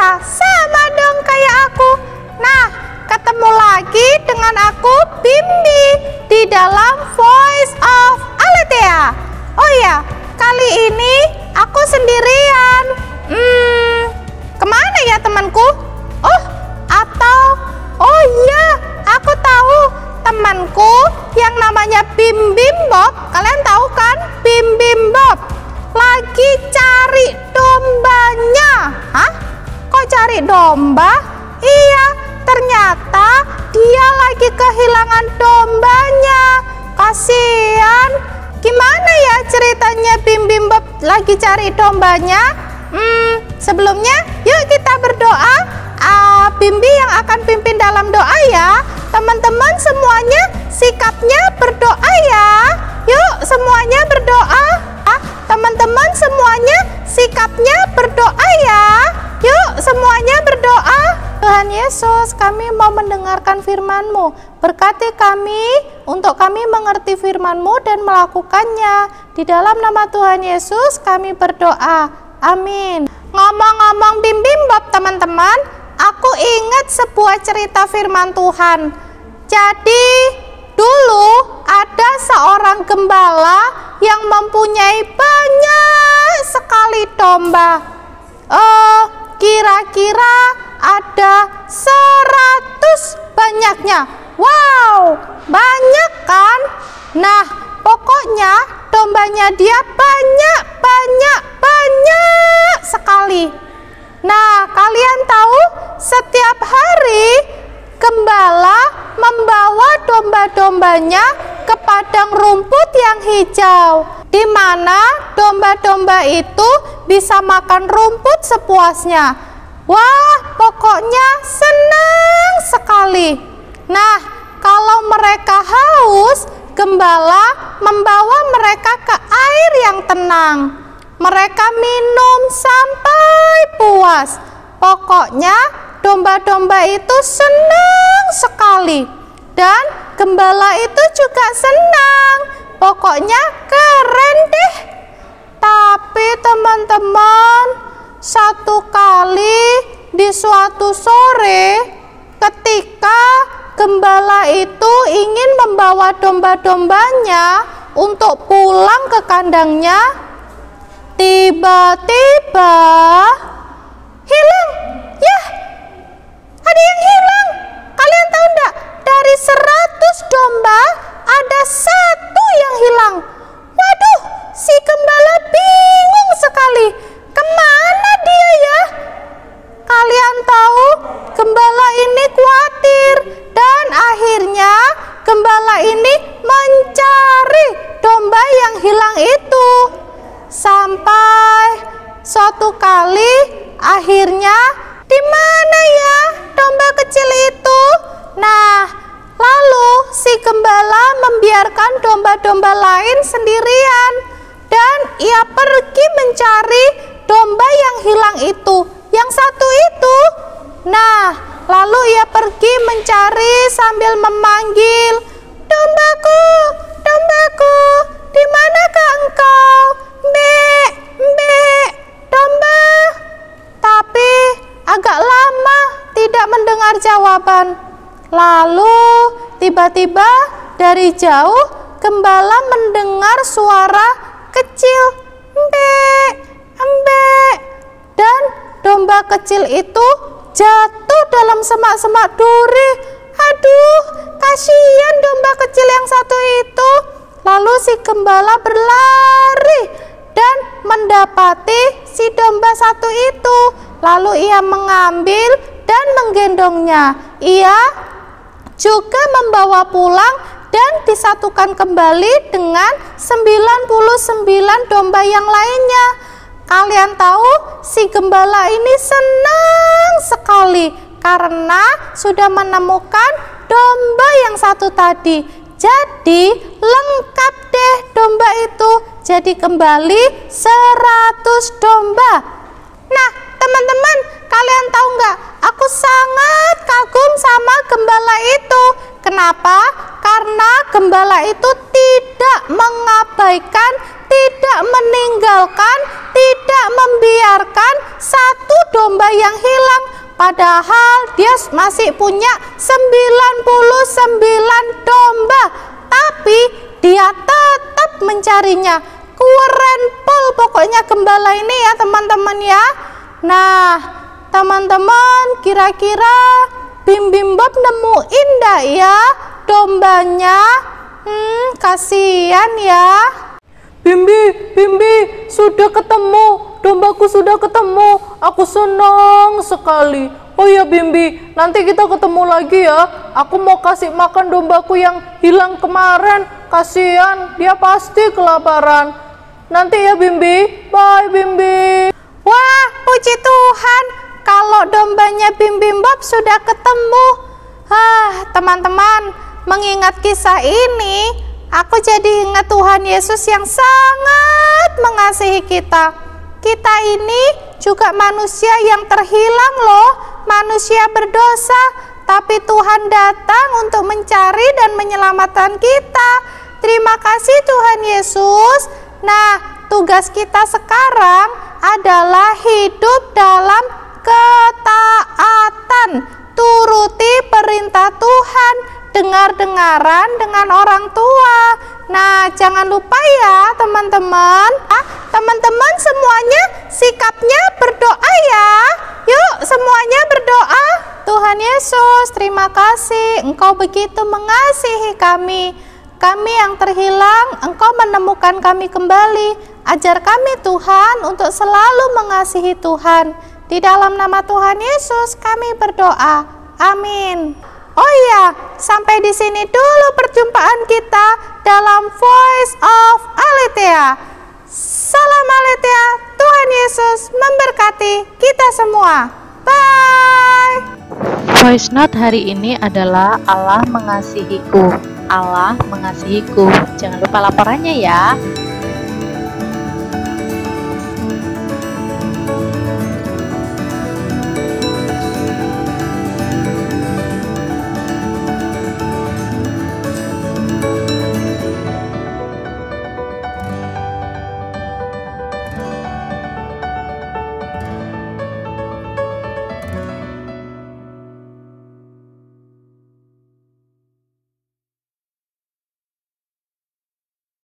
sama dong kayak aku. Nah, ketemu lagi dengan aku Bimbi di dalam Voice of Aletea. Oh ya, kali ini aku sendirian. Hmm, ke mana ya temanku? Oh, atau oh iya, aku tahu temanku yang namanya Bim Bimbo Kalian tahu kan Bim Cari domba? Iya, ternyata dia lagi kehilangan dombanya. Kasihan. Gimana ya ceritanya Bim Bim Bob lagi cari dombanya? Hmm, sebelumnya yuk kita berdoa. Ah, Bimbi yang akan pimpin dalam doa ya. Teman-teman semuanya sikapnya berdoa ya. Yuk semuanya berdoa. Ah, teman-teman semuanya sikapnya berdoa ya. Yuk semuanya berdoa. Tuhan Yesus, kami mau mendengarkan firman-Mu. Berkati kami untuk kami mengerti firman-Mu dan melakukannya. Di dalam nama Tuhan Yesus kami berdoa. Amin. Ngomong-ngomong Bim Bim Bob teman-teman, aku ingat sebuah cerita firman Tuhan. Jadi dulu ada seorang gembala yang mempunyai banyak sekali domba. Eh, kira-kira ada seratus banyaknya. Wow, banyak kan? Nah, pokoknya dombanya dia banyak, banyak, banyak sekali. Nah, kalian tahu setiap hari gembala membawa domba-dombanya ke padang rumput yang hijau, di mana domba-domba itu bisa makan rumput sepuasnya. Wah, pokoknya senang sekali. Nah, kalau mereka haus, gembala membawa mereka ke air yang tenang. Mereka minum sampai puas. Pokoknya domba-domba itu senang sekali. Dan gembala itu juga senang. Pokoknya keren deh. Tapi teman-teman, satu kali di suatu sore ketika gembala itu ingin membawa domba-dombanya untuk pulang ke kandangnya, tiba-tiba hilang. Ya, ada yang hilang. Kalian tahu enggak? Dari 100 domba ada satu yang hilang. Waduh, si gembala bingung sekali. Ke mana dia ya? Kalian tahu, gembala ini khawatir dan akhirnya gembala ini mencari domba yang hilang itu. Sampai suatu kali akhirnya di mana ya domba kecil itu? Nah, lalu si gembala membiarkan domba-domba lain sendirian dan ia pergi mencari domba yang hilang itu. Yang satu itu. Nah, lalu ia pergi mencari sambil memanggil, "Dombaku, dombaku, di manakah engkau? Mbek, mbek, domba." Tapi agak lama tidak mendengar jawaban. Lalu tiba-tiba dari jauh gembala mendengar suara kecil, "Mbek, mbek." Dan domba kecil itu jatuh dalam semak-semak duri. Aduh, kasihan domba kecil yang satu itu. Lalu si gembala berlari dan mendapati si domba satu itu. Lalu ia mengambil dan menggendongnya. Ia juga membawa pulang dan disatukan kembali dengan 99 domba yang lainnya. Kalian tahu si gembala ini senang sekali karena sudah menemukan domba yang satu tadi. Jadi lengkap deh domba itu. Jadi kembali 100 domba. Nah, teman-teman, kalian tahu nggak? Aku sangat kagum sama gembala itu. Kenapa? Karena gembala itu tidak mengabaikan, tidak meninggalkan, tidak membiarkan satu domba yang hilang. Padahal dia masih punya 99 domba. Tapi dia tetap mencarinya. Keren pol pokoknya gembala ini ya teman-teman ya. Nah, teman-teman kira-kira Bim Bim Bob nemuin enggak ya dombanya? Hmm, kasihan ya. Bimbi, Bimbi, sudah ketemu. Dombaku sudah ketemu. Aku senang sekali. Oh ya Bimbi, nanti kita ketemu lagi ya. Aku mau kasih makan dombaku yang hilang kemarin. Kasihan, dia pasti kelaparan. Nanti ya Bimbi. Bye Bimbi. Wah, puji Tuhan. Kalau dombanya Bim Bim Bob sudah ketemu. Ah, teman-teman, mengingat kisah ini, aku jadi ingat Tuhan Yesus yang sangat mengasihi kita. Kita ini juga manusia yang terhilang loh, manusia berdosa, tapi Tuhan datang untuk mencari dan menyelamatkan kita. Terima kasih Tuhan Yesus. Nah, tugas kita sekarang adalah hidup dalam ketaatan, turuti perintah Tuhan, dengar-dengaran dengan orang tua. Nah, jangan lupa ya, teman-teman. Ah, teman-teman semuanya sikapnya berdoa ya. Yuk, semuanya berdoa. Tuhan Yesus, terima kasih Engkau begitu mengasihi kami. Kami yang terhilang, Engkau menemukan kami kembali. Ajar kami Tuhan untuk selalu mengasihi Tuhan. Di dalam nama Tuhan Yesus kami berdoa. Amin. Oh iya, sampai di sini dulu perjumpaan kita dalam Voice of Aletheia. Salam Aletheia, Tuhan Yesus memberkati kita semua. Bye. Voice note hari ini adalah Allah mengasihiku. Allah mengasihiku. Jangan lupa laporannya ya.